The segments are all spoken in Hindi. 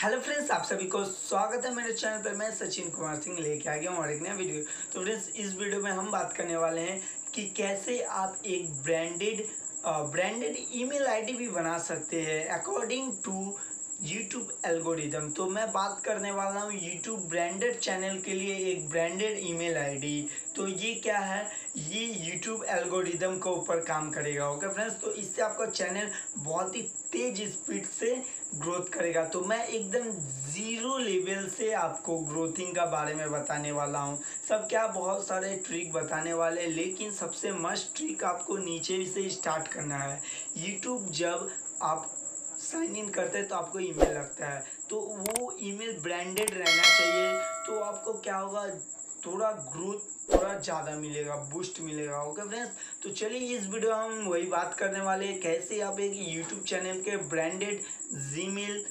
हेलो फ्रेंड्स आप सभी को स्वागत है मेरे चैनल पर। मैं सचिन कुमार सिंह लेके आ गया हूँ और एक नया वीडियो। तो फ्रेंड्स इस वीडियो में हम बात करने वाले हैं कि कैसे आप एक ब्रांडेड ब्रांडेड ईमेल आईडी भी बना सकते हैं। अकॉर्डिंग टू यूट्यूब एल्गोरिदम तो मैं बात करने वाला हूँ यूट्यूब ब्रांडेड चैनल के लिए एक ब्रांडेड ईमेल आईडी तो ये क्या है? ये यूट्यूब एल्गोरिदम के ऊपर काम करेगा ओके फ्रेंड्स तो इससे आपका चैनल बहुत ही तेज स्पीड से ग्रोथ करेगा। तो मैं एकदम ज़ीरो लेवल से आपको ग्रोथिंग का बारे में बताने वाला हूँ। सब क्या बहुत सारे ट्रिक बताने वाले लेकिन सबसे मस्ट ट्रिक आपको नीचे से स्टार्ट करना है। यूट्यूब जब आप साइन इन करते हैं तो आपको ईमेल लगता है। तो वो ईमेल ब्रांडेड रहना चाहिए तो आपको क्या होगा, थोड़ा ग्रोथ थोड़ा ज़्यादा मिलेगा बूस्ट मिलेगा ओके फ्रेंड्स तो चलिए इस वीडियो में हम वही बात करने वाले हैं, कैसे आप एक यूट्यूब चैनल के ब्रांडेड जीमेल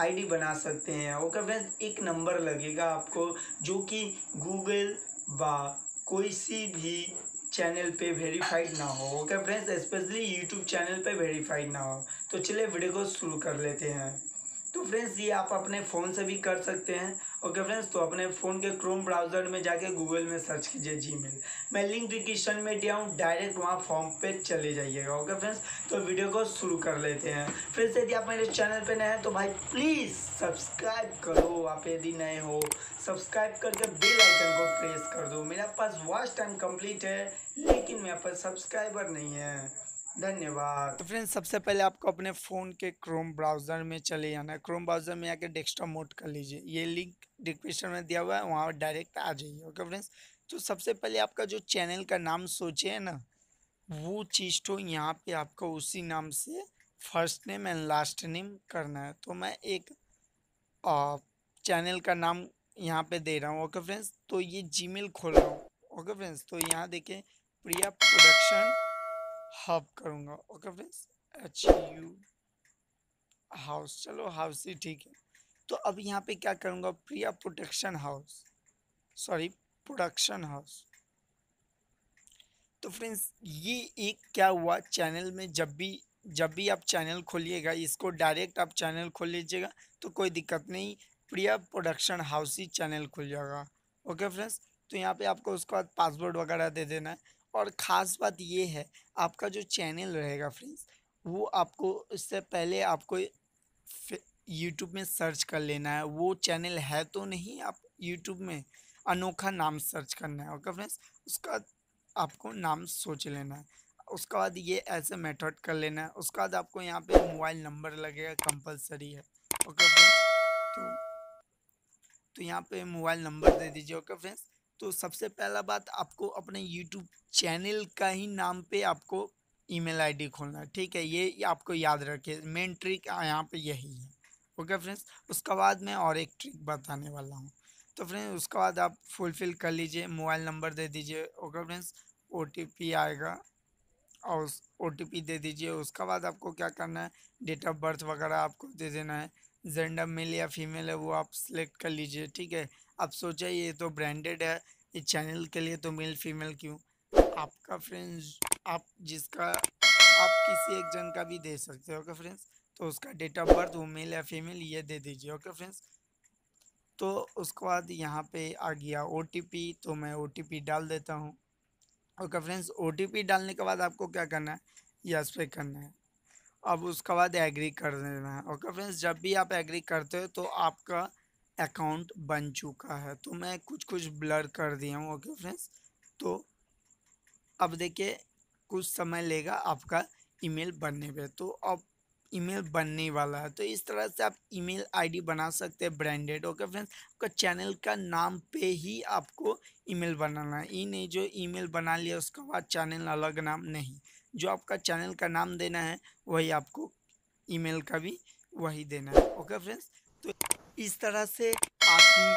आईडी बना सकते हैं ओके फ्रेंड्स एक नंबर लगेगा आपको, जो कि गूगल व कोई सी भी चैनल पे वेरीफाइड ना हो okay friends specially YouTube channel पे वेरीफाइड ना हो तो चलिए वीडियो को शुरू कर लेते हैं। तो फ्रेंड्स ये आप अपने फ़ोन से भी कर सकते हैं। ओके फ्रेंड्स तो अपने फ़ोन के क्रोम ब्राउज़र में जाके गूगल में सर्च कीजिए जीमेल मैं लिंक डिस्क्रिप्शन में दिया हूँ डायरेक्ट वहाँ फॉर्म पे चले जाइएगा। ओके फ्रेंड्स तो वीडियो को शुरू कर लेते हैं। फ्रेंड्स यदि आप मेरे चैनल पे नए हैं तो भाई प्लीज़ सब्सक्राइब करो। आप यदि नए हो सब्सक्राइब करके बेल आइकन को प्रेस कर दो। मेरे पास वॉच टाइम कंप्लीट है, लेकिन मेरे पास सब्सक्राइबर नहीं है। धन्यवाद। तो फ्रेंड्स, सबसे पहले आपको अपने फ़ोन के क्रोम ब्राउज़र में चले जाना है। क्रोम ब्राउज़र में आके डेस्कटॉप मोड कर लीजिए। ये लिंक डिस्क्रिप्शन में दिया हुआ है, वहाँ डायरेक्ट आ जाइए ओके फ्रेंड्स तो सबसे पहले आपका जो चैनल का नाम सोचे है ना, वो चीज़ तो यहाँ पे आपको उसी नाम से first name and last name करना है। तो मैं एक चैनल का नाम यहाँ पे दे रहा हूँ ओके फ्रेंड्स तो ये जीमेल खोल रहा हूँ ओके फ्रेंड्स तो यहाँ देखें, प्रिया प्रोडक्शन हब करूँगा। Okay friends H U house, चलो हाउस ही ठीक है। तो अब यहाँ पे क्या करूँगा? Priya protection house. Sorry, production house. तो फ्रेंड्स, ये एक क्या हुआ? चैनल में जब भी जब भी आप चैनल खोलिएगा, इसको डायरेक्ट आप चैनल खोल लीजिएगा तो कोई दिक्कत नहीं। प्रिया प्रोडक्शन हाउस ही चैनल खुल जाएगा। ओके फ्रेंड्स तो यहाँ पे आपको उसके बाद पासवर्ड वगैरह दे देना है। और ख़ास बात ये है, आपका जो चैनल रहेगा फ्रेंड्स, वो आपको इससे पहले आपको यूट्यूब में सर्च कर लेना है। वो चैनल है तो नहीं, आप यूट्यूब में अनोखा नाम सर्च करना है, ओके फ्रेंड्स? उसका आपको नाम सोच लेना है। उसके बाद ये ऐसे मेथड कर लेना है। उसके बाद आपको यहाँ पे मोबाइल नंबर लगेगा, कंपलसरी है, ओके फ्रेंड्स? तो तो यहाँ पे मोबाइल नंबर दे दीजिए, ओके फ्रेंड्स? तो सबसे पहला बात, आपको अपने यूट्यूब चैनल का ही नाम पे आपको ईमेल आईडी खोलना है, ठीक है? ये आपको याद रखिए मेन ट्रिक यहाँ पे यही है, ओके फ्रेंड्स? उसके बाद मैं और एक ट्रिक बताने वाला हूँ। तो फ्रेंड्स, उसके बाद आप फुलफ़िल कर लीजिए, मोबाइल नंबर दे दीजिए, ओके फ्रेंड्स? ओटीपी आएगा, और उस ओ दे दीजिए, उसके बाद आपको क्या करना है, डेट ऑफ़ बर्थ वगैरह आपको दे देना है जेंडर मेल या फीमेल है, वो आप सिलेक्ट कर लीजिए, ठीक है? आप सोचा ये तो ब्रांडेड है, ये चैनल के लिए तो मेल फीमेल क्यों? आपका फ्रेंड्स, आप जिसका, आप किसी एक जन का भी दे सकते हो, ओके फ्रेंड्स? तो उसका डेट ऑफ़ बर्थ, वो मेल या फीमेल, ये दे दीजिए, ओके फ्रेंड्स? तो उसके बाद यहाँ पे आ गया ओटीपी तो मैं ओटीपी डाल देता हूँ। ओके फ्रेंड्स ओटीपी डालने के बाद आपको क्या करना है? यस पे करना है। अब उसके बाद एग्री कर देना है। ओके फ्रेंड्स जब भी आप एग्री करते हो तो आपका अकाउंट बन चुका है। तो मैं कुछ कुछ ब्लर कर दिया हूँ ओके फ्रेंड्स तो अब देखिए, कुछ समय लेगा आपका ईमेल बनने पे। तो अब ईमेल बनने वाला है। तो इस तरह से आप ईमेल आईडी बना सकते हैं, ब्रांडेड। ओके फ्रेंड्स, आपका चैनल का नाम पे ही आपको ईमेल बनाना है। ये नहीं, जो ईमेल बना लिया, उसके बाद चैनल अलग नाम नहीं। जो आपका चैनल का नाम देना है, वही आपको ईमेल का भी वही देना है। ओके फ्रेंड्स तो इस तरह से आप भी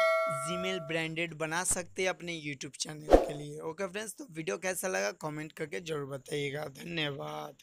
जीमेल ब्रांडेड बना सकते हैं अपने यूट्यूब चैनल के लिए। ओके फ्रेंड्स तो वीडियो कैसा लगा, कमेंट करके ज़रूर बताइएगा। धन्यवाद।